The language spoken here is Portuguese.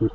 Thank